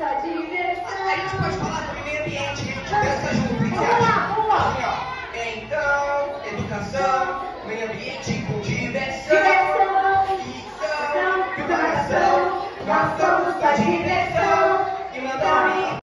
A gente pode falar do meio ambiente, que a assim, Então, educação, meio ambiente com diversão. Diversão. Então, educação, nós somos da diversão.